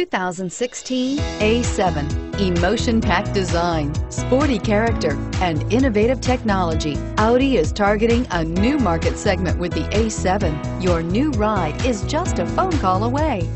2016 A7. Emotion-packed design, sporty character, and innovative technology. Audi is targeting a new market segment with the A7. Your new ride is just a phone call away.